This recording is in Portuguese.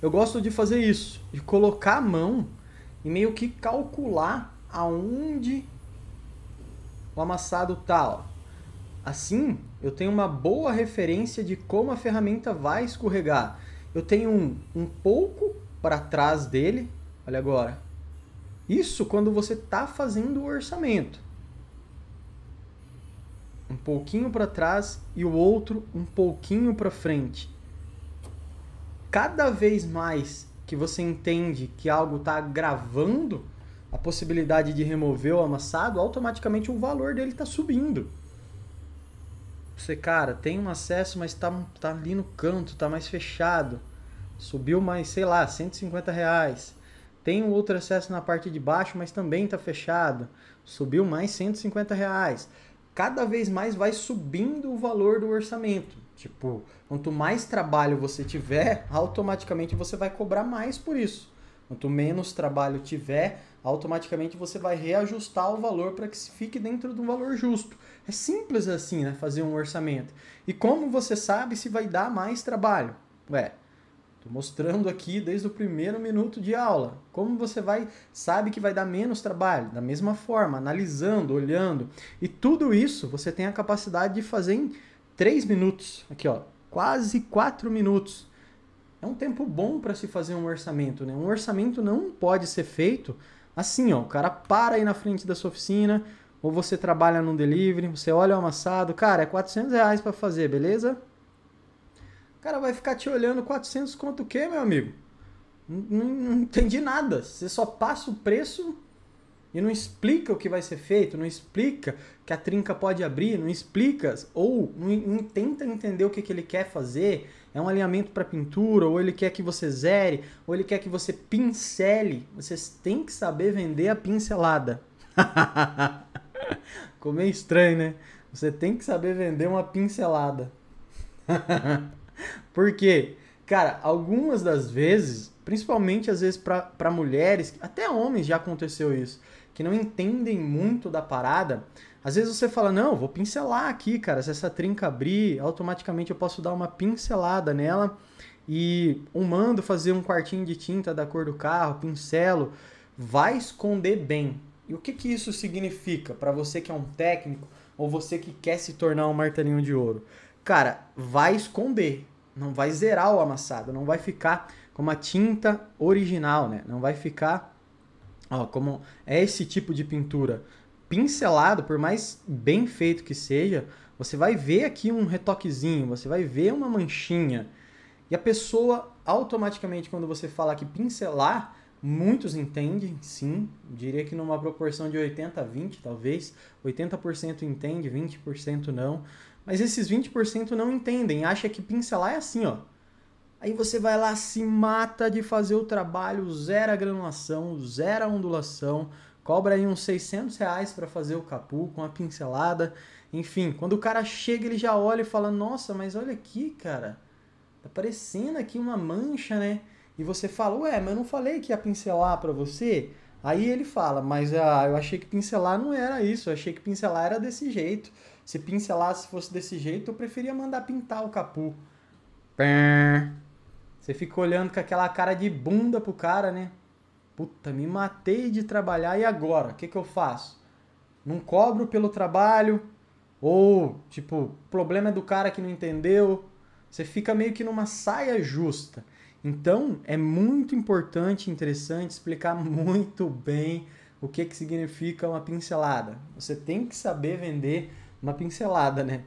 eu gosto de fazer isso, de colocar a mão e meio que calcular aonde o amassado tá. Ó. Assim, eu tenho uma boa referência de como a ferramenta vai escorregar. Eu tenho um, um pouco para trás dele, olha agora. Isso quando você está fazendo o orçamento. Um pouquinho para trás e o outro um pouquinho para frente. Cada vez mais que você entende que algo está gravando a possibilidade de remover o amassado, automaticamente o valor dele está subindo. Você, cara, tem um acesso, mas está tá ali no canto, está mais fechado. Subiu mais, sei lá, 150 reais. Tem um outro acesso na parte de baixo, mas também está fechado. Subiu mais 150 reais. Cada vez mais vai subindo o valor do orçamento. Tipo, quanto mais trabalho você tiver, automaticamente você vai cobrar mais por isso. Quanto menos trabalho tiver, automaticamente você vai reajustar o valor para que fique dentro de um valor justo. É simples assim, né? Fazer um orçamento. E como você sabe se vai dar mais trabalho? Ué, tô mostrando aqui desde o primeiro minuto de aula. Como você vai sabe que vai dar menos trabalho? Da mesma forma, analisando, olhando. E tudo isso você tem a capacidade de fazer em 3 minutos. Aqui, ó, quase 4 minutos. É um tempo bom para se fazer um orçamento, né? Um orçamento não pode ser feito assim, ó. O cara para aí na frente da sua oficina, ou você trabalha num delivery, você olha o amassado, cara, é 400 reais para fazer, beleza? O cara vai ficar te olhando 400 quanto o quê, meu amigo? Não, não, entendi nada. Você só passa o preço e não explica o que vai ser feito, não explica que a trinca pode abrir, não explica ou não, não tenta entender o que, que ele quer fazer. É um alinhamento para pintura, ou ele quer que você zere, ou ele quer que você pincele. Vocês têm que saber vender a pincelada. Ficou meio estranho, né? Você tem que saber vender uma pincelada. Por quê? Cara, algumas das vezes, principalmente às vezes para mulheres, até homens já aconteceu isso, que não entendem muito da parada. Às vezes você fala, não, vou pincelar aqui, cara. Se essa trinca abrir, automaticamente eu posso dar uma pincelada nela e um mando fazer um quartinho de tinta da cor do carro, pincelo, vai esconder bem. E o que, que isso significa para você que é um técnico ou você que quer se tornar um martelinho de ouro? Cara, vai esconder, não vai zerar o amassado, não vai ficar como a tinta original, né? Não vai ficar ó, como é esse tipo de pintura pincelado, por mais bem feito que seja, você vai ver aqui um retoquezinho, você vai ver uma manchinha. E a pessoa automaticamente quando você fala que pincelar, Muitos entendem, sim, diria que numa proporção de 80 a 20, talvez. 80% entende, 20% não. Mas esses 20% não entendem, acha que pincelar é assim, ó. Aí você vai lá, se mata de fazer o trabalho, zero a granulação, zero a ondulação, cobra aí uns 600 reais para fazer o capu com a pincelada. Enfim, quando o cara chega, ele já olha e fala: Nossa, mas olha aqui, cara, tá parecendo aqui uma mancha, né? e você fala, ué, mas eu não falei que ia pincelar para você? Aí ele fala, mas ah, eu achei que pincelar não era isso, eu achei que pincelar era desse jeito. Se pincelasse fosse desse jeito, eu preferia mandar pintar o capu. Você fica olhando com aquela cara de bunda pro cara, né? Puta, me matei de trabalhar e agora? O que, que eu faço? Não cobro pelo trabalho? Ou, tipo, problema é do cara que não entendeu? Você fica meio que numa saia justa. Então, é muito importante interessante explicar muito bem o que, que significa uma pincelada. Você tem que saber vender uma pincelada, né?